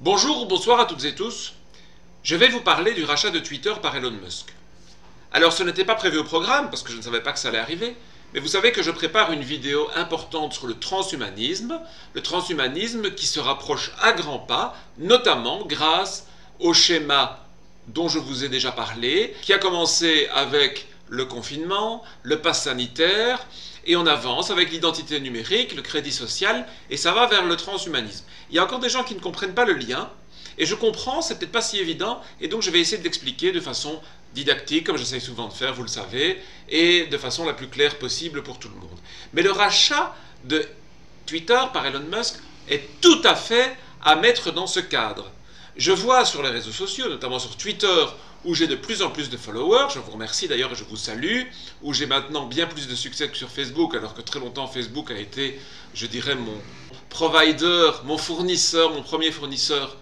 Bonjour ou bonsoir à toutes et tous. Je vais vous parler du rachat de Twitter par Elon Musk. Alors ce n'était pas prévu au programme parce que je ne savais pas que ça allait arriver, mais vous savez que je prépare une vidéo importante sur le transhumanisme, le transhumanisme qui se rapproche à grands pas, notamment grâce au schéma dont je vous ai déjà parlé, qui a commencé avec le confinement, le pass sanitaire, et on avance avec l'identité numérique, le crédit social, et ça va vers le transhumanisme. Il y a encore des gens qui ne comprennent pas le lien, et je comprends, c'est peut-être pas si évident, et donc je vais essayer de l'expliquer de façon didactique, comme j'essaye souvent de faire, vous le savez, et de façon la plus claire possible pour tout le monde. Mais le rachat de Twitter par Elon Musk est tout à fait à mettre dans ce cadre. Je vois sur les réseaux sociaux, notamment sur Twitter, où j'ai de plus en plus de followers, je vous remercie d'ailleurs et je vous salue, où j'ai maintenant bien plus de succès que sur Facebook, alors que très longtemps Facebook a été, je dirais, mon provider, mon fournisseur, mon premier fournisseur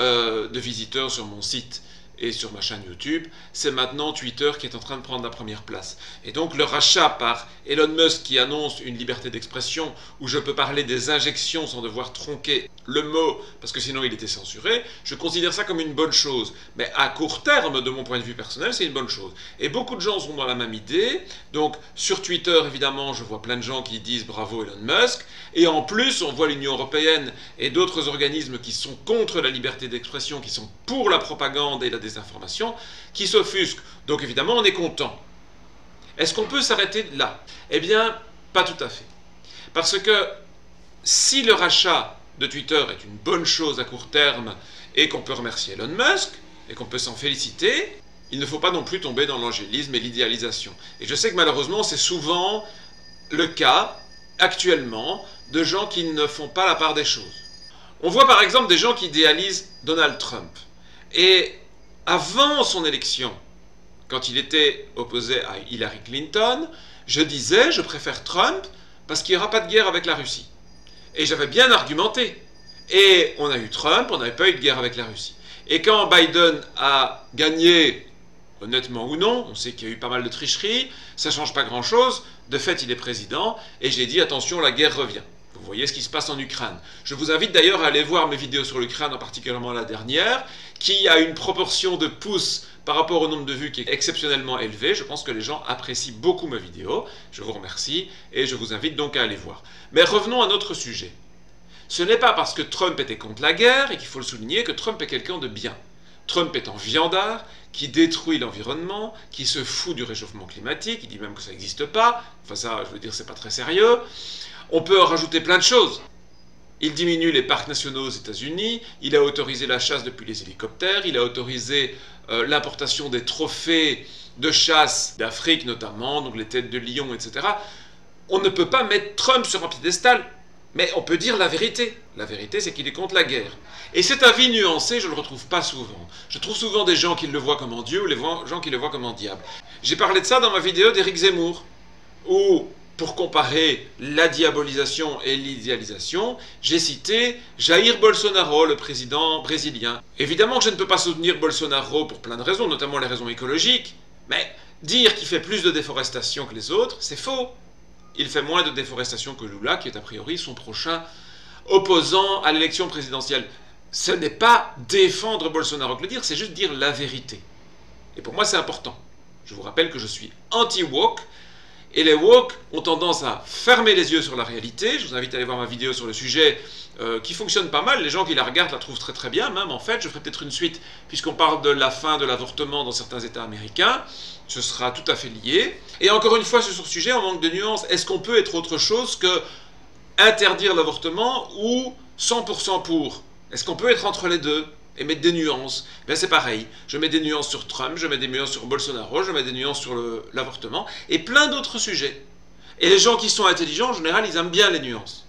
euh, de visiteurs sur mon site et sur ma chaîne YouTube, c'est maintenant Twitter qui est en train de prendre la première place. Et donc le rachat par Elon Musk qui annonce une liberté d'expression où je peux parler des injections sans devoir tronquer le mot parce que sinon il était censuré, je considère ça comme une bonne chose. Mais à court terme, de mon point de vue personnel, c'est une bonne chose. Et beaucoup de gens sont dans la même idée. Donc sur Twitter, évidemment, je vois plein de gens qui disent bravo Elon Musk. Et en plus, on voit l'Union européenne et d'autres organismes qui sont contre la liberté d'expression, qui sont pour la propagande et la informations qui s'offusquent. Donc évidemment, on est content. Est-ce qu'on peut s'arrêter là? Eh bien, pas tout à fait. Parce que si le rachat de Twitter est une bonne chose à court terme et qu'on peut remercier Elon Musk et qu'on peut s'en féliciter, il ne faut pas non plus tomber dans l'angélisme et l'idéalisation. Et je sais que malheureusement, c'est souvent le cas actuellement de gens qui ne font pas la part des choses. On voit par exemple des gens qui idéalisent Donald Trump. Et avant son élection, quand il était opposé à Hillary Clinton, je disais, je préfère Trump parce qu'il n'y aura pas de guerre avec la Russie. Et j'avais bien argumenté. Et on a eu Trump, on n'avait pas eu de guerre avec la Russie. Et quand Biden a gagné, honnêtement ou non, on sait qu'il y a eu pas mal de tricheries, ça ne change pas grand-chose, de fait il est président, et j'ai dit attention, la guerre revient. Vous voyez ce qui se passe en Ukraine. Je vous invite d'ailleurs à aller voir mes vidéos sur l'Ukraine, en particulièrement la dernière, qui a une proportion de pouces par rapport au nombre de vues qui est exceptionnellement élevé. Je pense que les gens apprécient beaucoup mes vidéos. Je vous remercie et je vous invite donc à aller voir. Mais revenons à notre sujet. Ce n'est pas parce que Trump était contre la guerre, et qu'il faut le souligner, que Trump est quelqu'un de bien. Trump est un viandard qui détruit l'environnement, qui se fout du réchauffement climatique, il dit même que ça n'existe pas. Enfin ça, je veux dire, c'est pas très sérieux. On peut en rajouter plein de choses. Il diminue les parcs nationaux aux États-Unis, il a autorisé la chasse depuis les hélicoptères, il a autorisé euh, l'importation des trophées de chasse d'Afrique notamment, donc les têtes de lion, etc. On ne peut pas mettre Trump sur un piédestal, mais on peut dire la vérité. La vérité, c'est qu'il est contre la guerre. Et cet avis nuancé, je ne le retrouve pas souvent. Je trouve souvent des gens qui le voient comme en Dieu ou des gens qui le voient comme en diable. J'ai parlé de ça dans ma vidéo d'Éric Zemmour, où pour comparer la diabolisation et l'idéalisation, j'ai cité Jair Bolsonaro, le président brésilien. Évidemment que je ne peux pas soutenir Bolsonaro pour plein de raisons, notamment les raisons écologiques, mais dire qu'il fait plus de déforestation que les autres, c'est faux. Il fait moins de déforestation que Lula, qui est a priori son prochain opposant à l'élection présidentielle. Ce n'est pas défendre Bolsonaro que le dire, c'est juste dire la vérité. Et pour moi, c'est important. Je vous rappelle que je suis anti-woke, et les woke ont tendance à fermer les yeux sur la réalité. Je vous invite à aller voir ma vidéo sur le sujet euh, qui fonctionne pas mal. Les gens qui la regardent la trouvent très très bien, même en fait. Je ferai peut-être une suite puisqu'on parle de la fin de l'avortement dans certains États américains. Ce sera tout à fait lié. Et encore une fois, sur ce sujet, on manque de nuances. Est-ce qu'on peut être autre chose que interdire l'avortement ou 100% pour? Est-ce qu'on peut être entre les deux? Et mettre des nuances, ben c'est pareil. Je mets des nuances sur Trump, je mets des nuances sur Bolsonaro, je mets des nuances sur l'avortement, et plein d'autres sujets. Et les gens qui sont intelligents, en général, ils aiment bien les nuances.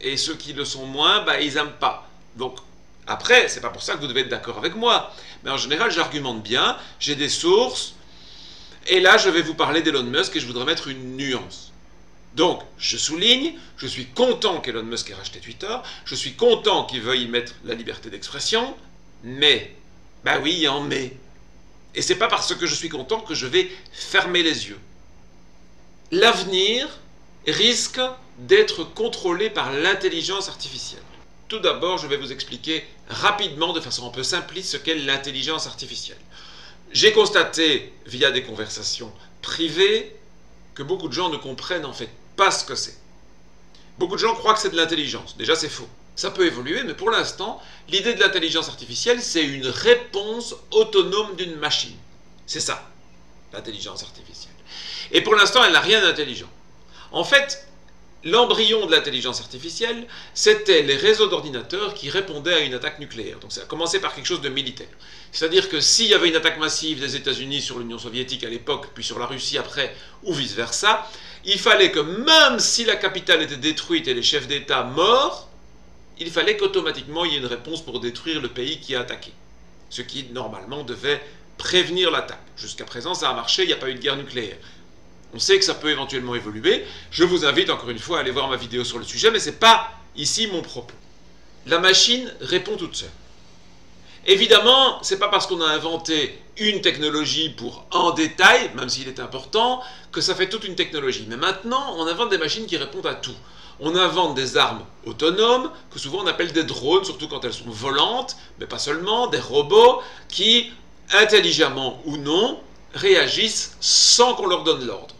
Et ceux qui le sont moins, ben, ils n'aiment pas. Donc, après, c'est pas pour ça que vous devez être d'accord avec moi. Mais en général, j'argumente bien, j'ai des sources, et là, je vais vous parler d'Elon Musk et je voudrais mettre une nuance. Donc, je souligne, je suis content qu'Elon Musk ait racheté Twitter, je suis content qu'il veuille y mettre la liberté d'expression, mais, bah oui, un mais. Et c'est pas parce que je suis content que je vais fermer les yeux. L'avenir risque d'être contrôlé par l'intelligence artificielle. tout d'abord, je vais vous expliquer rapidement, de façon un peu simpliste, ce qu'est l'intelligence artificielle. J'ai constaté, via des conversations privées, que beaucoup de gens ne comprennent en fait pas ce que c'est. Beaucoup de gens croient que c'est de l'intelligence. Déjà, c'est faux. Ça peut évoluer, mais pour l'instant, l'idée de l'intelligence artificielle, c'est une réponse autonome d'une machine. C'est ça, l'intelligence artificielle. Et pour l'instant, elle n'a rien d'intelligent. En fait, l'embryon de l'intelligence artificielle, c'était les réseaux d'ordinateurs qui répondaient à une attaque nucléaire. Donc ça a commencé par quelque chose de militaire. C'est-à-dire que s'il y avait une attaque massive des États-Unis sur l'Union soviétique à l'époque, puis sur la Russie après, ou vice-versa, il fallait que même si la capitale était détruite et les chefs d'État morts, il fallait qu'automatiquement il y ait une réponse pour détruire le pays qui a attaqué. Ce qui, normalement, devait prévenir l'attaque. Jusqu'à présent, ça a marché, il n'y a pas eu de guerre nucléaire. On sait que ça peut éventuellement évoluer. Je vous invite encore une fois à aller voir ma vidéo sur le sujet, mais ce n'est pas ici mon propos. La machine répond toute seule. Évidemment, ce n'est pas parce qu'on a inventé une technologie pour en détail, même s'il est important, que ça fait toute une technologie. Mais maintenant, on invente des machines qui répondent à tout. On invente des armes autonomes, que souvent on appelle des drones, surtout quand elles sont volantes, mais pas seulement, des robots qui, intelligemment ou non, réagissent sans qu'on leur donne l'ordre.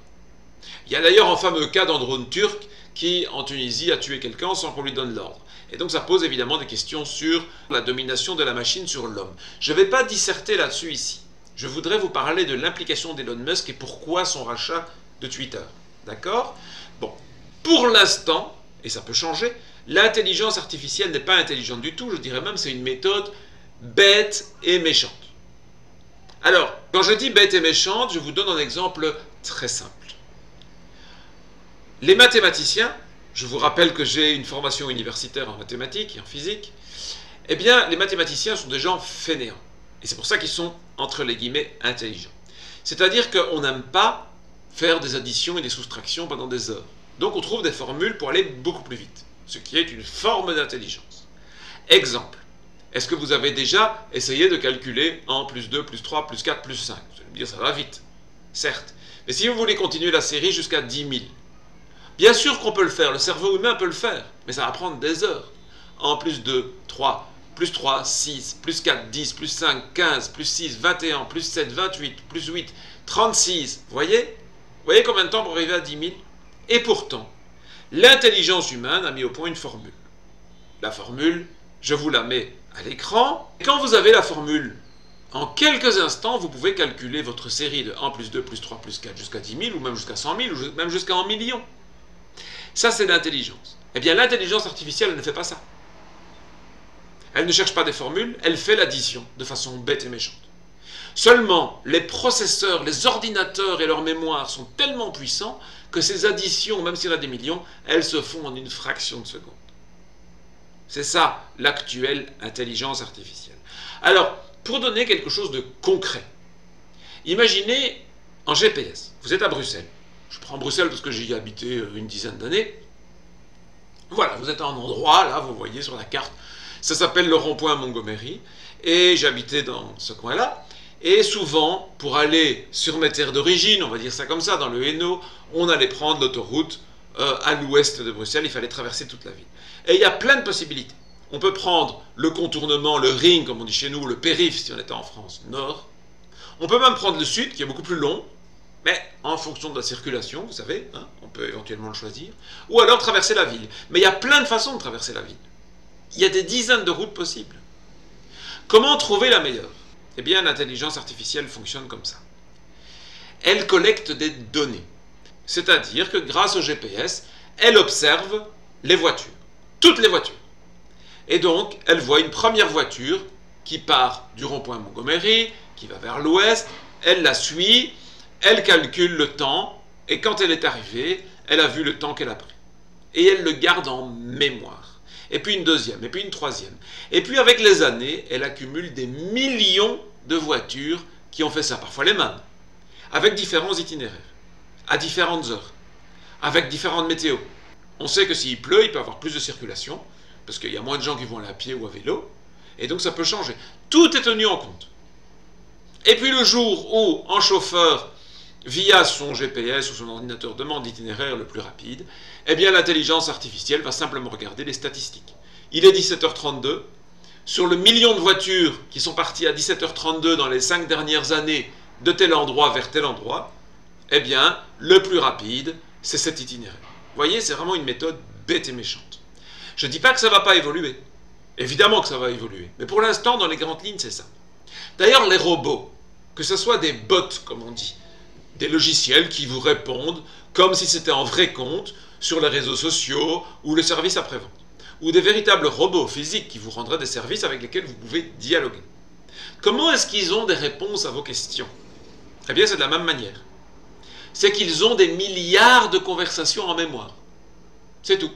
Il y a d'ailleurs un fameux cas d'un drone turc qui, en Tunisie, a tué quelqu'un sans qu'on lui donne l'ordre. Et donc ça pose évidemment des questions sur la domination de la machine sur l'homme. Je ne vais pas disserter là-dessus ici. Je voudrais vous parler de l'implication d'Elon Musk et pourquoi son rachat de Twitter. D'accord? Bon, pour l'instant, et ça peut changer, l'intelligence artificielle n'est pas intelligente du tout, je dirais même c'est une méthode bête et méchante. Alors, quand je dis bête et méchante, je vous donne un exemple très simple. Les mathématiciens, je vous rappelle que j'ai une formation universitaire en mathématiques et en physique, eh bien, les mathématiciens sont des gens fainéants. Et c'est pour ça qu'ils sont, entre les guillemets, intelligents. C'est-à-dire qu'on n'aime pas faire des additions et des soustractions pendant des heures. Donc on trouve des formules pour aller beaucoup plus vite, ce qui est une forme d'intelligence. Exemple. Est-ce que vous avez déjà essayé de calculer 1 plus 2 plus 3 plus 4 plus 5 Vous allez me dire, ça va vite. Certes. Mais si vous voulez continuer la série jusqu'à 10 000, Bien sûr qu'on peut le faire, le cerveau humain peut le faire, mais ça va prendre des heures. En plus 2, 3, plus 3, 6, plus 4, 10, plus 5, 15, plus 6, 21, plus 7, 28, plus 8, 36. Vous voyez? Vous voyez combien de temps pour arriver à 10 000 Et pourtant, l'intelligence humaine a mis au point une formule. La formule, je vous la mets à l'écran. Quand vous avez la formule, en quelques instants, vous pouvez calculer votre série de 1 plus 2 plus 3 plus 4 jusqu'à 10 000, ou même jusqu'à 100 000, ou même jusqu'à 1 million. Ça, c'est l'intelligence. Eh bien, l'intelligence artificielle, elle ne fait pas ça. Elle ne cherche pas des formules, elle fait l'addition de façon bête et méchante. Seulement, les processeurs, les ordinateurs et leur mémoire sont tellement puissants que ces additions, même s'il y en a des millions, elles se font en une fraction de seconde. C'est ça, l'actuelle intelligence artificielle. Alors, pour donner quelque chose de concret, imaginez en GPS, vous êtes à Bruxelles, je prends Bruxelles parce que j'y ai habité euh, une dizaine d'années. Voilà, vous êtes à un endroit, là, vous voyez sur la carte, ça s'appelle le rond-point Montgomery, et j'habitais dans ce coin-là. Et souvent, pour aller sur mes terres d'origine, on va dire ça comme ça, dans le Hainaut, on allait prendre l'autoroute euh, à l'ouest de Bruxelles, il fallait traverser toute la ville. Et il y a plein de possibilités. On peut prendre le contournement, le ring, comme on dit chez nous, le périph' si on était en France, nord. On peut même prendre le sud, qui est beaucoup plus long, mais en fonction de la circulation, vous savez, hein, on peut éventuellement le choisir, ou alors traverser la ville. Mais il y a plein de façons de traverser la ville. Il y a des dizaines de routes possibles. Comment trouver la meilleure? Eh bien, l'intelligence artificielle fonctionne comme ça. Elle collecte des données. C'est-à-dire que grâce au GPS, elle observe les voitures. Toutes les voitures. Et donc, elle voit une première voiture qui part du rond-point Montgomery, qui va vers l'ouest, elle la suit, elle calcule le temps, et quand elle est arrivée, elle a vu le temps qu'elle a pris. Et elle le garde en mémoire. Et puis une deuxième, et puis une troisième. Et puis avec les années, elle accumule des millions de voitures qui ont fait ça, parfois les mêmes, avec différents itinéraires, à différentes heures, avec différentes météos. On sait que s'il pleut, il peut y avoir plus de circulation, parce qu'il y a moins de gens qui vont aller à pied ou à vélo, et donc ça peut changer. Tout est tenu en compte. Et puis le jour où, en chauffeur, via son GPS ou son ordinateur demande l'itinéraire le plus rapide, eh bien l'intelligence artificielle va simplement regarder les statistiques. il est 17h32. Sur le million de voitures qui sont parties à 17h32 dans les cinq dernières années de tel endroit vers tel endroit, eh bien, le plus rapide, c'est cet itinéraire. Vous voyez, c'est vraiment une méthode bête et méchante. Je ne dis pas que ça ne va pas évoluer. Évidemment que ça va évoluer. Mais pour l'instant, dans les grandes lignes, c'est ça. D'ailleurs, les robots, que ce soit des bots, comme on dit, des logiciels qui vous répondent comme si c'était en vrai compte sur les réseaux sociaux ou le service après-vente, ou des véritables robots physiques qui vous rendraient des services avec lesquels vous pouvez dialoguer. Comment est-ce qu'ils ont des réponses à vos questions? Eh bien, c'est de la même manière. C'est qu'ils ont des milliards de conversations en mémoire. C'est tout.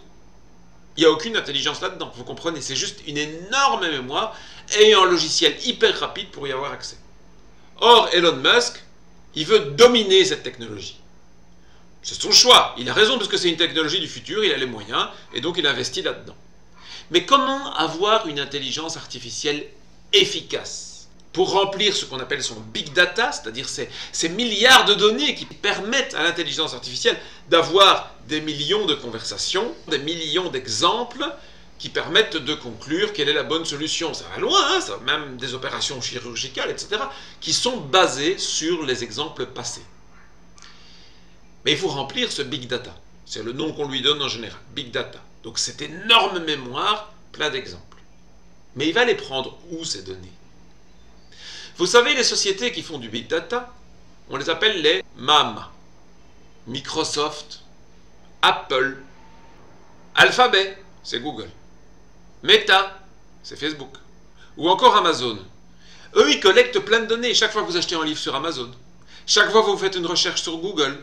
Il n'y a aucune intelligence là-dedans, vous comprenez C'est juste une énorme mémoire et un logiciel hyper rapide pour y avoir accès. Or, Elon Musk, il veut dominer cette technologie. C'est son choix. Il a raison parce que c'est une technologie du futur, il a les moyens, et donc il investit là-dedans. Mais comment avoir une intelligence artificielle efficace pour remplir ce qu'on appelle son big data, c'est-à-dire ces, ces, milliards de données qui permettent à l'intelligence artificielle d'avoir des millions de conversations, des millions d'exemples qui permettent de conclure quelle est la bonne solution. Ça va loin, hein, même des opérations chirurgicales, etc., qui sont basées sur les exemples passés. Mais il faut remplir ce big data. C'est le nom qu'on lui donne en général, big data. Donc cette énorme mémoire, plein d'exemples. Mais il va les prendre où ces données? Vous savez, les sociétés qui font du big data, on les appelle les MAM. Microsoft, Apple, Alphabet, c'est Google. Meta, c'est Facebook. Ou encore Amazon. Eux, ils collectent plein de données. Chaque fois que vous achetez un livre sur Amazon, chaque fois que vous faites une recherche sur Google,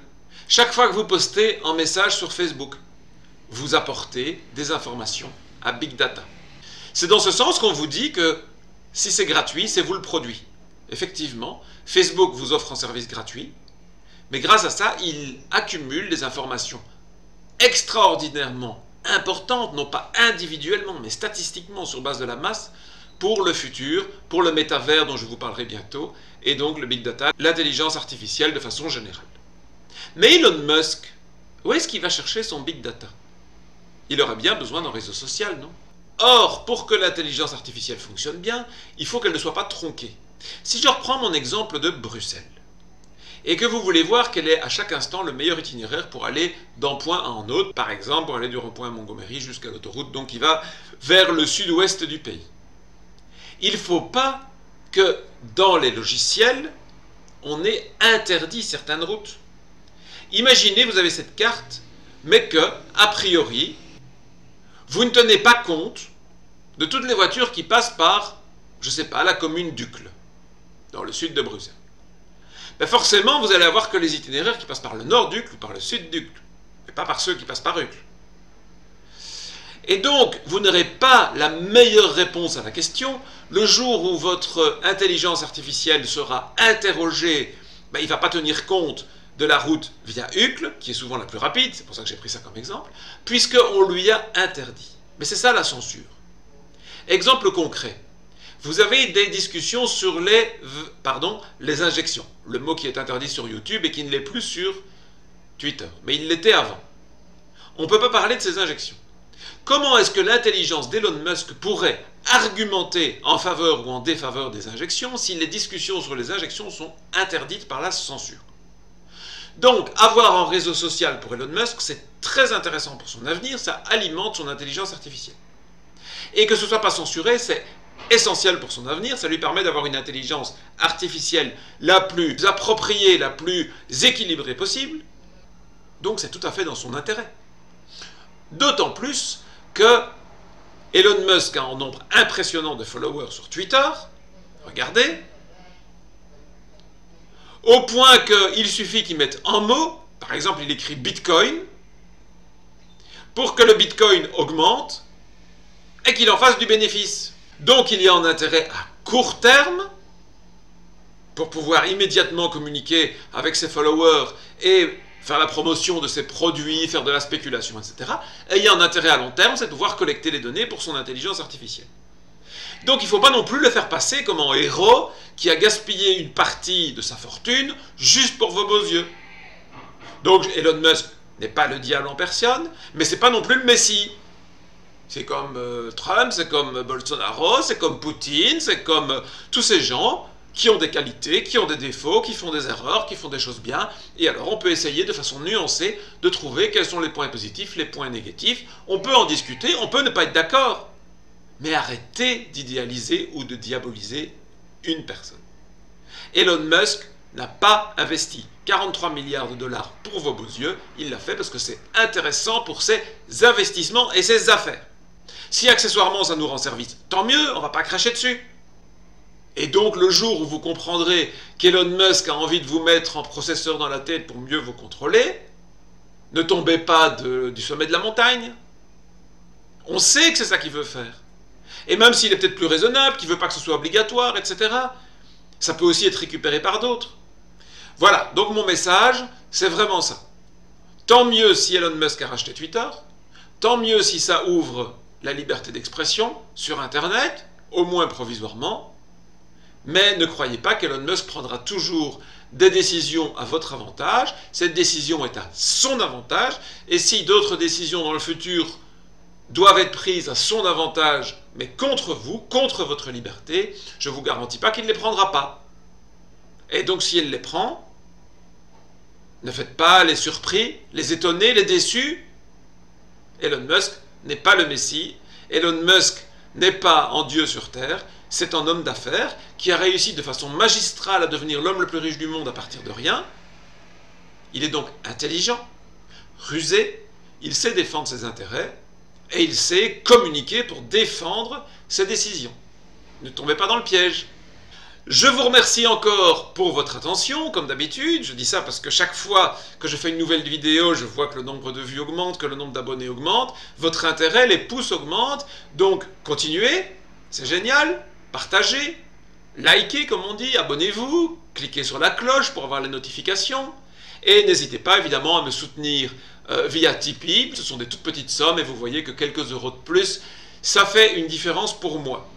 chaque fois que vous postez un message sur Facebook, vous apportez des informations à Big Data. C'est dans ce sens qu'on vous dit que si c'est gratuit, c'est vous le produit. Effectivement, Facebook vous offre un service gratuit, mais grâce à ça, il accumule des informations extraordinairement importante, non pas individuellement, mais statistiquement sur base de la masse, pour le futur, pour le métavers dont je vous parlerai bientôt, et donc le big data, l'intelligence artificielle de façon générale. Mais Elon Musk, où est-ce qu'il va chercher son big data? Il aura bien besoin d'un réseau social, non? Or, pour que l'intelligence artificielle fonctionne bien, il faut qu'elle ne soit pas tronquée. Si je reprends mon exemple de Bruxelles, et que vous voulez voir quel est à chaque instant le meilleur itinéraire pour aller d'un point à un autre, par exemple pour aller du rond-point Montgomery jusqu'à l'autoroute, donc qui va vers le sud-ouest du pays. Il ne faut pas que dans les logiciels, on ait interdit certaines routes. Imaginez, vous avez cette carte, mais que, a priori, vous ne tenez pas compte de toutes les voitures qui passent par, je ne sais pas, la commune d'Ucle, dans le sud de Bruxelles. Ben, forcément, vous allez avoir que les itinéraires qui passent par le nord d'Ucle ou par le sud d'Ucle, et pas par ceux qui passent par Ucle. Et donc, vous n'aurez pas la meilleure réponse à la question. Le jour où votre intelligence artificielle sera interrogée, ben, il ne va pas tenir compte de la route via Ucle, qui est souvent la plus rapide, c'est pour ça que j'ai pris ça comme exemple, puisqu'on lui a interdit. Mais c'est ça la censure. Exemple concret. Vous avez des discussions sur les, pardon, les injections. Le mot qui est interdit sur YouTube et qui ne l'est plus sur Twitter. Mais il l'était avant. On ne peut pas parler de ces injections. Comment est-ce que l'intelligence d'Elon Musk pourrait argumenter en faveur ou en défaveur des injections si les discussions sur les injections sont interdites par la censure? Donc, avoir un réseau social pour Elon Musk, c'est très intéressant pour son avenir, ça alimente son intelligence artificielle. Et que ce ne soit pas censuré, c'est essentiel pour son avenir, ça lui permet d'avoir une intelligence artificielle la plus appropriée, la plus équilibrée possible. Donc c'est tout à fait dans son intérêt. D'autant plus que Elon Musk a un nombre impressionnant de followers sur Twitter. Regardez. Au point qu'il suffit qu'il mette un mot, par exemple il écrit Bitcoin, pour que le Bitcoin augmente et qu'il en fasse du bénéfice. Donc il y a un intérêt à court terme pour pouvoir immédiatement communiquer avec ses followers et faire la promotion de ses produits, faire de la spéculation, etc. Et il y a un intérêt à long terme, c'est de pouvoir collecter les données pour son intelligence artificielle. Donc il ne faut pas non plus le faire passer comme un héros qui a gaspillé une partie de sa fortune juste pour vos beaux yeux. Donc Elon Musk n'est pas le diable en personne, mais c'est pas non plus le Messie. C'est comme euh, Trump, c'est comme Bolsonaro, c'est comme Poutine, c'est comme euh, tous ces gens qui ont des qualités, qui ont des défauts, qui font des erreurs, qui font des choses bien. Et alors on peut essayer de façon nuancée de trouver quels sont les points positifs, les points négatifs. On peut en discuter, on peut ne pas être d'accord. Mais arrêtez d'idéaliser ou de diaboliser une personne. Elon Musk n'a pas investi 43 milliards de dollars pour vos beaux yeux, il l'a fait parce que c'est intéressant pour ses investissements et ses affaires. Si accessoirement ça nous rend service, tant mieux, on va pas cracher dessus. Et donc le jour où vous comprendrez qu'Elon Musk a envie de vous mettre un processeur dans la tête pour mieux vous contrôler, ne tombez pas du sommet de la montagne. On sait que c'est ça qu'il veut faire. Et même s'il est peut-être plus raisonnable, qu'il ne veut pas que ce soit obligatoire, etc., ça peut aussi être récupéré par d'autres. Voilà, donc mon message, c'est vraiment ça. Tant mieux si Elon Musk a racheté Twitter, tant mieux si ça ouvre la liberté d'expression sur Internet, au moins provisoirement, mais ne croyez pas qu'Elon Musk prendra toujours des décisions à votre avantage, cette décision est à son avantage, et si d'autres décisions dans le futur doivent être prises à son avantage, mais contre vous, contre votre liberté, je ne vous garantis pas qu'il ne les prendra pas. Et donc si elle les prend, ne faites pas les surpris, les étonnés, les déçus. Elon Musk n'est pas le Messie. Elon Musk n'est pas en Dieu sur Terre. C'est un homme d'affaires qui a réussi de façon magistrale à devenir l'homme le plus riche du monde à partir de rien. Il est donc intelligent, rusé, il sait défendre ses intérêts et il sait communiquer pour défendre ses décisions. Ne tombez pas dans le piège. Je vous remercie encore pour votre attention, comme d'habitude. Je dis ça parce que chaque fois que je fais une nouvelle vidéo, je vois que le nombre de vues augmente, que le nombre d'abonnés augmente. Votre intérêt, les pouces augmentent. Donc, continuez, c'est génial. Partagez, likez, comme on dit, abonnez-vous, cliquez sur la cloche pour avoir les notifications. Et n'hésitez pas évidemment à me soutenir euh, via Tipeee. Ce sont des toutes petites sommes et vous voyez que quelques euros de plus, ça fait une différence pour moi.